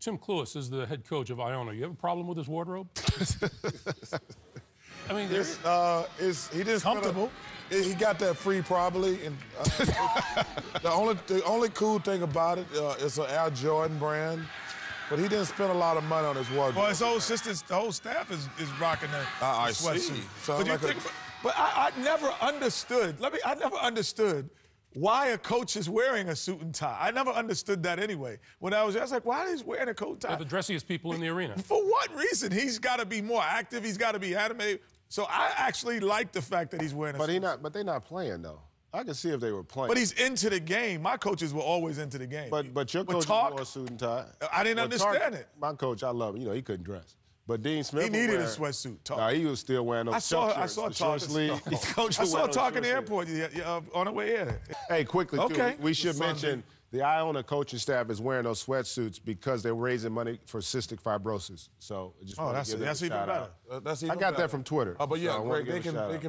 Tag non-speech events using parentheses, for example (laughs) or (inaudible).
Tim Cluess is the head coach of Iona. You have a problem with his wardrobe? (laughs) I mean, there- It's, uh, it's, he didn't spend a- Comfortable. he got that free probably, and uh, (laughs) the only the only cool thing about it uh, is an Al Jordan brand, but he didn't spend a lot of money on his wardrobe. Well, his whole assistants, the whole staff is, is rocking the, Ah, I the see. sweatsuit. But, you like a- think about- but I, I never understood. Let me. I never understood why a coach is wearing a suit and tie. I never understood that anyway. When I was, I was like, why is he wearing a coat tie? they're the dressiest people in the arena. (laughs) For what reason? He's got to be more active. He's got to be animated. So I actually like the fact that he's wearing a But suit. he not. But they not playing though. I can see if they were playing. But he's into the game. My coaches were always into the game. But but your coach Tark, wore a suit and tie. I didn't Well, understand Tark- it. My coach, I love him. You know, he couldn't dress. But Dean Smith. He needed a wearing- sweatsuit, Tark. Nah, he was still wearing those I saw. short (laughs) I saw Tark. sleeve. His I saw Tark those in the airport uh, on the way here. Hey, quickly, too, Okay. we should Sunday. mention the Iona coaching staff is wearing those sweatsuits because they're raising money for cystic fibrosis. So just Oh, that's- them that's a even better. Uh, that's I even got better. that from Twitter. Oh, but yeah, so I Greg, they can they can